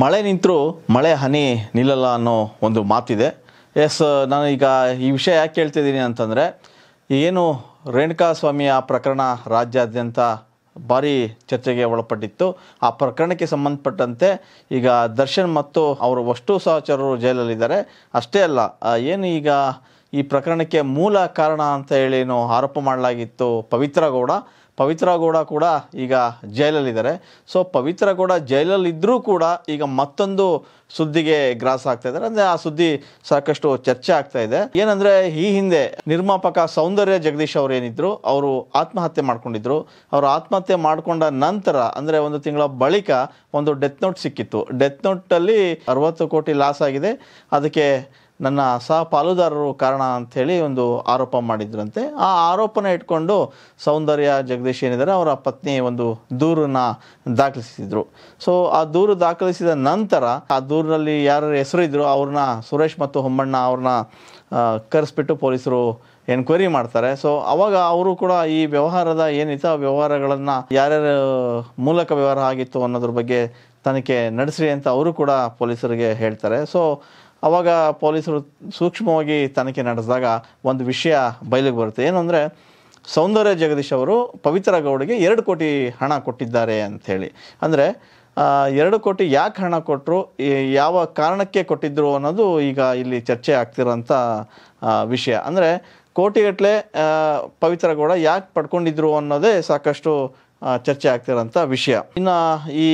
ಮಳೆ ನಿಂತರೂ ಮಳೆ ಹನಿ ನಿಲ್ಲಲ್ಲ ಅನ್ನೋ ಒಂದು ಮಾತಿದೆ. ಎಸ್ ನಾನು ಈಗ ಈ ವಿಷಯ ಯಾಕೆ ಕೇಳ್ತಿದ್ದೀನಿ ಅಂತಂದರೆ, ಏನು ರೇಣುಕಾ ಸ್ವಾಮಿಯ ಪ್ರಕರಣ ರಾಜ್ಯಾದ್ಯಂತ ಭಾರಿ ಚರ್ಚೆಗೆ ಒಳಪಟ್ಟಿತ್ತು. ಆ ಪ್ರಕರಣಕ್ಕೆ ಸಂಬಂಧಪಟ್ಟಂತೆ ಈಗ ದರ್ಶನ್ ಮತ್ತು ಅವರ ವಸ್ತು ಸಹಚರರು ಜೈಲಲ್ಲಿದ್ದಾರೆ. ಅಷ್ಟೇ ಅಲ್ಲ ಏನು ಈಗ ಈ ಪ್ರಕರಣಕ್ಕೆ ಮೂಲ ಕಾರಣ ಅಂತ ಹೇಳಿ ಏನು ಆರೋಪ ಮಾಡಲಾಗಿತ್ತು ಪವಿತ್ರ ಗೌಡ ಪವಿತ್ರ ಗೌಡ ಕೂಡ ಈಗ ಜೈಲಲ್ಲಿದ್ದಾರೆ. ಸೊ ಪವಿತ್ರ ಗೌಡ ಜೈಲಲ್ಲಿದ್ದರೂ ಕೂಡ ಈಗ ಮತ್ತೊಂದು ಸುದ್ದಿಗೆ ಗ್ರಾಸ ಆಗ್ತಾ ಇದ್ದಾರೆ. ಅಂದರೆ ಆ ಸುದ್ದಿ ಸಾಕಷ್ಟು ಚರ್ಚೆ ಆಗ್ತಾ ಇದೆ. ಏನಂದರೆ ಈ ಹಿಂದೆ ನಿರ್ಮಾಪಕ ಸೌಂದರ್ಯ ಜಗದೀಶ್ ಅವರು ಏನಿದ್ರು, ಅವರು ಆತ್ಮಹತ್ಯೆ ಮಾಡ್ಕೊಂಡಿದ್ರು. ಅವರು ಆತ್ಮಹತ್ಯೆ ಮಾಡಿಕೊಂಡ ನಂತರ, ಅಂದರೆ ಒಂದು ತಿಂಗಳ ಬಳಿಕ ಒಂದು ಡೆತ್ ನೋಟ್ ಸಿಕ್ಕಿತ್ತು. ಡೆತ್ ನೋಟಲ್ಲಿ ಅರವತ್ತು ಕೋಟಿ ಲಾಸ್ ಆಗಿದೆ. ಅದಕ್ಕೆ ನನ್ನ ಸಹ ಪಾಲುದಾರರು ಕಾರಣ ಅಂಥೇಳಿ ಒಂದು ಆರೋಪ ಮಾಡಿದ್ರಂತೆ. ಆ ಆರೋಪನ ಇಟ್ಕೊಂಡು ಸೌಂದರ್ಯ ಜಗದೀಶ್ ಏನಿದ್ದಾರೆ, ಅವರ ಪತ್ನಿ ಒಂದು ದೂರನ್ನ ದಾಖಲಿಸಿದ್ರು. ಸೊ ಆ ದೂರು ದಾಖಲಿಸಿದ ನಂತರ ಆ ದೂರಿನಲ್ಲಿ ಯಾರು ಹೆಸರು ಇದ್ರು, ಅವ್ರನ್ನ ಸುರೇಶ್ ಮತ್ತು ಹೊಮ್ಮಣ್ಣ ಅವ್ರನ್ನ ಕರೆಸ್ಬಿಟ್ಟು ಪೊಲೀಸರು ಎನ್ಕ್ವೈರಿ ಮಾಡ್ತಾರೆ. ಸೊ ಅವಾಗ ಅವರು ಕೂಡ ಈ ವ್ಯವಹಾರದ ಏನಿತ್ತು ಆ ವ್ಯವಹಾರಗಳನ್ನು ಯಾರ್ಯಾರ ಮೂಲಕ ವ್ಯವಹಾರ ಆಗಿತ್ತು ಅನ್ನೋದ್ರ ಬಗ್ಗೆ ತನಿಖೆ ನಡೆಸ್ರಿ ಅಂತ ಅವರು ಕೂಡ ಪೊಲೀಸರಿಗೆ ಹೇಳ್ತಾರೆ. ಸೊ ಅವಾಗ ಪೊಲೀಸರು ಸೂಕ್ಷ್ಮವಾಗಿ ತನಿಖೆ ನಡೆಸಿದಾಗ ಒಂದು ವಿಷಯ ಬಯಲಿಗೆ ಬರುತ್ತೆ. ಏನು ಅಂದರೆ ಸೌಂದರ್ಯ ಜಗದೀಶ್ ಅವರು ಪವಿತ್ರ ಗೌಡಿಗೆ ಎರಡು ಕೋಟಿ ಹಣ ಕೊಟ್ಟಿದ್ದಾರೆ ಅಂಥೇಳಿ ಅಂದರೆ ಎರಡು ಕೋಟಿ ಯಾಕೆ ಹಣ ಕೊಟ್ಟರು ಯಾವ ಕಾರಣಕ್ಕೆ ಕೊಟ್ಟಿದ್ದರು ಅನ್ನೋದು ಈಗ ಇಲ್ಲಿ ಚರ್ಚೆ ಆಗ್ತಿರೋಂಥ ವಿಷಯ. ಅಂದರೆ ಕೋಟಿಗಟ್ಟಲೆ ಪವಿತ್ರ ಗೌಡ ಯಾಕೆ ಪಡ್ಕೊಂಡಿದ್ರು ಅನ್ನೋದೇ ಸಾಕಷ್ಟು ಚರ್ಚೆ ಆಗ್ತಿರೋಂಥ ವಿಷಯ. ಇನ್ನು ಈ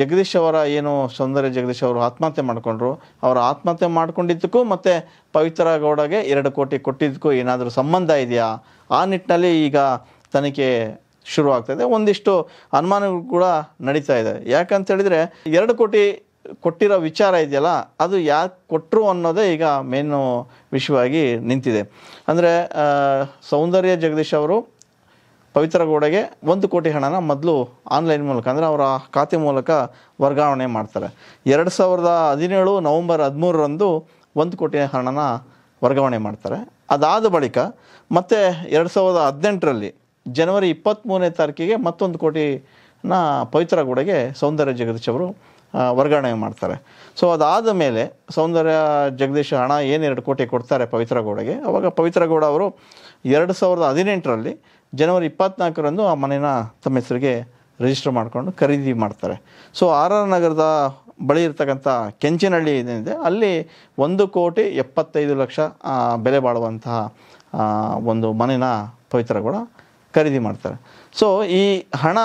ಜಗದೀಶ್ ಅವರ ಏನು ಸೌಂದರ್ಯ ಜಗದೀಶ್ ಅವರು ಆತ್ಮಹತ್ಯೆ ಮಾಡಿಕೊಂಡ್ರು, ಅವರು ಆತ್ಮಹತ್ಯೆ ಮಾಡ್ಕೊಂಡಿದ್ದಕ್ಕೂ ಮತ್ತು ಪವಿತ್ರ ಗೌಡಗೆ ಎರಡು ಕೋಟಿ ಕೊಟ್ಟಿದ್ದಕ್ಕೂ ಏನಾದರೂ ಸಂಬಂಧ ಇದೆಯಾ? ಆ ನಿಟ್ಟಿನಲ್ಲಿ ಈಗ ತನಿಖೆ ಶುರು ಆಗ್ತಾಯಿದೆ ಒಂದಿಷ್ಟು ಅನುಮಾನಗಳು ಕೂಡ ನಡೀತಾ ಇದೆ. ಯಾಕಂತ ಹೇಳಿದ್ರೆ ಎರಡು ಕೋಟಿ ಕೊಟ್ಟಿರೋ ವಿಚಾರ ಇದೆಯಲ್ಲ, ಅದು ಯಾಕೆ ಕೊಟ್ಟರು ಅನ್ನೋದೇ ಈಗ ಮೇನು ವಿಷಯವಾಗಿ ನಿಂತಿದೆ. ಅಂದರೆ ಸೌಂದರ್ಯ ಜಗದೀಶ್ ಅವರು ಪವಿತ್ರ ಗೌಡಗೆ ಒಂದು ಕೋಟಿ ಹಣನ ಮೊದಲು ಆನ್ಲೈನ್ ಮೂಲಕ ಅಂದರೆ ಅವರ ಖಾತೆ ಮೂಲಕ ವರ್ಗಾವಣೆ ಮಾಡ್ತಾರೆ. ಎರಡು ಸಾವಿರದ ಹದಿನೇಳು ನವಂಬರ್ ಹದಿಮೂರರಂದು ಒಂದು ಕೋಟಿ ಹಣನ ವರ್ಗಾವಣೆ ಮಾಡ್ತಾರೆ. ಅದಾದ ಬಳಿಕ ಮತ್ತೆ ಎರಡು ಸಾವಿರದ ಹದಿನೆಂಟರಲ್ಲಿ ಜನವರಿ ಇಪ್ಪತ್ತ್ಮೂರನೇ ತಾರೀಕಿಗೆ ಮತ್ತೊಂದು ಕೋಟಿನ ಪವಿತ್ರ ಗೌಡಗೆ ಸೌಂದರ್ಯ ಜಗದೀಶ್ ಅವರು ವರ್ಗಾವಣೆ ಮಾಡ್ತಾರೆ. ಸೊ ಅದಾದ ಮೇಲೆ ಸೌಂದರ್ಯ ಜಗದೀಶ್ ಹಣ ಏನು ಎರಡು ಕೋಟಿ ಕೊಡ್ತಾರೆ ಪವಿತ್ರ ಗೌಡಗೆ? ಅವಾಗ ಪವಿತ್ರ ಗೌಡ ಅವರು ಎರಡು ಸಾವಿರದ ಹದಿನೆಂಟರಲ್ಲಿ ಜನವರಿ ಇಪ್ಪತ್ನಾಲ್ಕರಂದು ಆ ಮನೇನ ತಮ್ಮ ಹೆಸರಿಗೆ ರಿಜಿಸ್ಟರ್ ಮಾಡಿಕೊಂಡು ಖರೀದಿ ಮಾಡ್ತಾರೆ. ಸೊ ಆರ್ ಆರ್ ನಗರದ ಬಳಿ ಇರ್ತಕ್ಕಂಥ ಕೆಂಚಿನಹಳ್ಳಿ ಏನಿದೆ, ಅಲ್ಲಿ ಒಂದು ಕೋಟಿ ಎಪ್ಪತ್ತೈದು ಲಕ್ಷ ಬೆಲೆ ಬಾಳುವಂತಹ ಒಂದು ಮನೇನ ಪವಿತ್ರ ಕೂಡ ಖರೀದಿ ಮಾಡ್ತಾರೆ. ಸೊ ಈ ಹಣ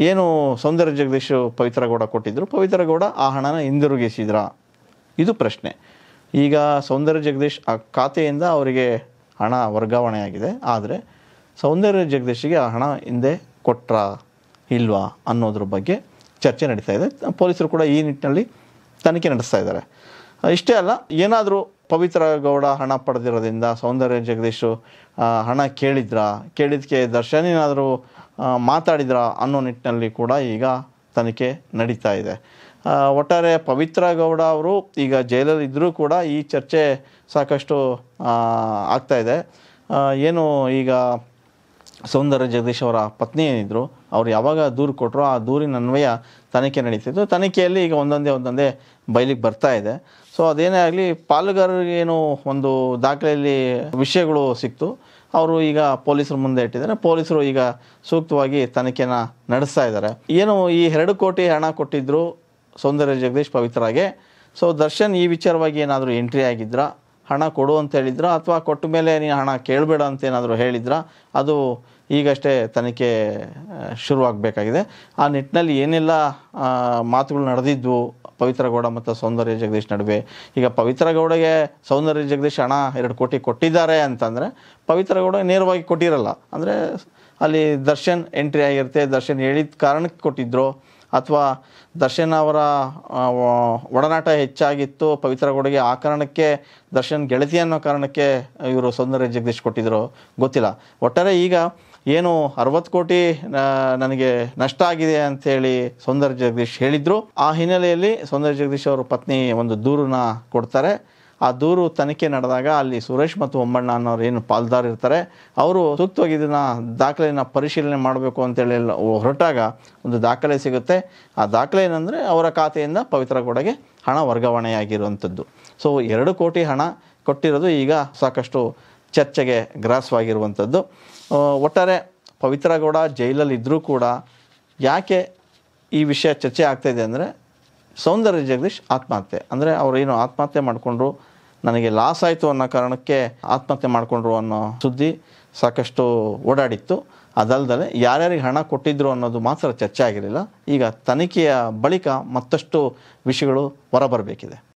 ಏನು ಸೌಂದರ್ಯ ಜಗದೀಶ್ ಪವಿತ್ರಗೌಡ ಕೊಟ್ಟಿದ್ರು ಪವಿತ್ರ ಗೌಡ ಆ ಹಣನ ಹಿಂದಿರುಗಿಸಿದ್ರ? ಇದು ಪ್ರಶ್ನೆ. ಈಗ ಸೌಂದರ್ಯ ಜಗದೀಶ್ ಆ ಖಾತೆಯಿಂದ ಅವರಿಗೆ ಹಣ ವರ್ಗಾವಣೆಯಾಗಿದೆ, ಆದರೆ ಸೌಂದರ್ಯ ಜಗದೀಶಿಗೆ ಆ ಹಣ ಹಿಂದೆ ಕೊಟ್ರ ಇಲ್ವಾ ಅನ್ನೋದ್ರ ಬಗ್ಗೆ ಚರ್ಚೆ ನಡೀತಾ ಇದೆ. ಪೊಲೀಸರು ಕೂಡ ಈ ನಿಟ್ಟಿನಲ್ಲಿ ತನಿಖೆ ನಡೆಸ್ತಾ ಇದ್ದಾರೆ. ಇಷ್ಟೇ ಅಲ್ಲ, ಏನಾದರೂ ಪವಿತ್ರ ಗೌಡ ಹಣ ಪಡೆದಿರೋದ್ರಿಂದ ಸೌಂದರ್ಯ ಜಗದೀಶು ಹಣ ಕೇಳಿದ್ರ? ಕೇಳಿದಕ್ಕೆ ದರ್ಶನ್ ಏನಾದರೂ ಮಾತಾಡಿದ್ರ ಅನ್ನೋ ನಿಟ್ಟಿನಲ್ಲಿ ಕೂಡ ಈಗ ತನಿಖೆ ನಡೀತಾ ಇದೆ. ಒಟ್ಟಾರೆ ಪವಿತ್ರ ಗೌಡ ಅವರು ಈಗ ಜೈಲಲ್ಲಿ ಇದ್ದರೂ ಕೂಡ ಈ ಚರ್ಚೆ ಸಾಕಷ್ಟು ಆಗ್ತಾಯಿದೆ ಏನು ಈಗ ಸೌಂದರ್ಯ ಜಗದೀಶ್ ಅವರ ಪತ್ನಿ ಏನಿದ್ರು, ಅವ್ರು ಯಾವಾಗ ದೂರು ಕೊಟ್ಟರು ಆ ದೂರಿನ ಅನ್ವಯ ತನಿಖೆ ನಡೀತಿತ್ತು. ತನಿಖೆಯಲ್ಲಿ ಈಗ ಒಂದೊಂದೇ ಒಂದೊಂದೇ ಬಯಲಿಗೆ ಬರ್ತಾ ಇದೆ. ಸೊ ಅದೇನೇ ಆಗಲಿ, ಪಾಲುಗಾರರಿಗೆ ಏನು ಒಂದು ದಾಖಲೆಯಲ್ಲಿ ವಿಷಯಗಳು ಸಿಕ್ತು. ಅವರು ಈಗ ಪೊಲೀಸರ ಮುಂದೆ ಇಟ್ಟಿದ್ದಾರೆ. ಪೊಲೀಸರು ಈಗ ಸೂಕ್ತವಾಗಿ ತನಿಖೆನ ನಡೆಸ್ತಾ ಇದ್ದಾರೆ. ಏನು ಈ ಎರಡು ಕೋಟಿ ಹಣ ಕೊಟ್ಟಿದ್ರು ಸೌಂದರ್ಯ ಜಗದೀಶ್ ಪವಿತ್ರಾಗೆ ಸೊ ದರ್ಶನ್ ಈ ವಿಚಾರವಾಗಿ ಏನಾದರೂ ಎಂಟ್ರಿ ಆಗಿದ್ರಾ? ಹಣ ಕೊಡು ಅಂತ ಹೇಳಿದ್ರ? ಅಥವಾ ಕೊಟ್ಟ ಮೇಲೆ ನೀನು ಹಣ ಕೇಳಬೇಡ ಅಂತ ಏನಾದರೂ ಹೇಳಿದ್ರ? ಅದು ಈಗಷ್ಟೇ ತನಿಖೆ ಶುರುವಾಗಬೇಕಾಗಿದೆ. ಆ ನಿಟ್ಟಿನಲ್ಲಿ ಏನೆಲ್ಲ ಮಾತುಗಳು ನಡೆದಿದ್ವು ಪವಿತ್ರ ಗೌಡ ಮತ್ತು ಸೌಂದರ್ಯ ಜಗದೀಶ್ ನಡುವೆ? ಈಗ ಪವಿತ್ರ ಗೌಡಗೆ ಸೌಂದರ್ಯ ಜಗದೀಶ್ ಹಣ ಎರಡು ಕೋಟಿ ಕೊಟ್ಟಿದ್ದಾರೆ ಅಂತಂದರೆ ಪವಿತ್ರ ಗೌಡ ನೇರವಾಗಿ ಕೊಟ್ಟಿರಲ್ಲ. ಅಂದರೆ ಅಲ್ಲಿ ದರ್ಶನ್ ಎಂಟ್ರಿ ಆಗಿರುತ್ತೆ, ದರ್ಶನ್ ಹೇಳಿದ ಕಾರಣಕ್ಕೆ ಕೊಟ್ಟಿದ್ರು. ಅಥವಾ ದರ್ಶನ್ ಅವರ ಒಡನಾಟ ಹೆಚ್ಚಾಗಿತ್ತು, ಪವಿತ್ರ ಕೊಡುಗೆ ಆ ಕಾರಣಕ್ಕೆ ದರ್ಶನ್ ಗೆಳತಿ ಅನ್ನೋ ಕಾರಣಕ್ಕೆ ಇವರು ಸೌಂದರ್ಯ ಜಗದೀಶ್ ಕೊಟ್ಟಿದ್ದರು ಗೊತ್ತಿಲ್ಲ. ಒಟ್ಟಾರೆ ಈಗ ಏನು ಅರವತ್ತು ಕೋಟಿ ನನಗೆ ನಷ್ಟ ಆಗಿದೆ ಅಂತೇಳಿ ಸೌಂದರ್ಯ ಜಗದೀಶ್ ಹೇಳಿದರು. ಆ ಹಿನ್ನೆಲೆಯಲ್ಲಿ ಸೌಂದರ್ಯ ಜಗದೀಶ್ ಅವರ ಪತ್ನಿ ಒಂದು ದೂರನ್ನ ಕೊಡ್ತಾರೆ. ಆ ದೂರು ತನಿಖೆ ನಡೆದಾಗ ಅಲ್ಲಿ ಸುರೇಶ್ ಮತ್ತು ಒಮ್ಮಣ್ಣ ಅನ್ನೋರು ಏನು ಪಾಲ್ದಾರ್ ಇರ್ತಾರೆ. ಅವರು ಸೂಕ್ತವಾಗಿ ಇದನ್ನು ದಾಖಲೆಯನ್ನು ಪರಿಶೀಲನೆ ಮಾಡಬೇಕು ಅಂತೇಳಿ ಹೊರಟಾಗ ಒಂದು ದಾಖಲೆ ಸಿಗುತ್ತೆ. ಆ ದಾಖಲೆ ಏನಂದರೆ ಅವರ ಖಾತೆಯಿಂದ ಪವಿತ್ರ ಗೌಡಗೆ ಹಣ ವರ್ಗಾವಣೆಯಾಗಿರುವಂಥದ್ದು. ಸೊ ಎರಡು ಕೋಟಿ ಹಣ ಕೊಟ್ಟಿರೋದು ಈಗ ಸಾಕಷ್ಟು ಚರ್ಚೆಗೆ ಗ್ರಾಸವಾಗಿರುವಂಥದ್ದು. ಒಟ್ಟಾರೆ ಪವಿತ್ರಗೌಡ ಜೈಲಲ್ಲಿ ಇದ್ದರೂ ಕೂಡ ಯಾಕೆ ಈ ವಿಷಯ ಚರ್ಚೆ ಆಗ್ತಾಯಿದೆ ಅಂದರೆ ಸೌಂದರ್ಯ ಜಗದೀಶ್ ಆತ್ಮಹತ್ಯೆ. ಅಂದರೆ ಅವರೇನು ಆತ್ಮಹತ್ಯೆ ಮಾಡಿಕೊಂಡ್ರು ನನಗೆ ಲಾಸ್ ಆಯಿತು ಅನ್ನೋ ಕಾರಣಕ್ಕೆ ಆತ್ಮಹತ್ಯೆ ಮಾಡಿಕೊಂಡ್ರು ಅನ್ನೋ ಸುದ್ದಿ ಸಾಕಷ್ಟು ಓಡಾಡಿತ್ತು. ಅದಲ್ಲದೆ ಯಾರ್ಯಾರಿಗೆ ಹಣ ಕೊಟ್ಟಿದ್ರು ಅನ್ನೋದು ಮಾತ್ರ ಚರ್ಚೆ ಆಗಿರಲಿಲ್ಲ. ಈಗ ತನಿಖೆಯ ಬಳಿಕ ಮತ್ತಷ್ಟು ವಿಷಯಗಳು ಹೊರಬರಬೇಕಿದೆ.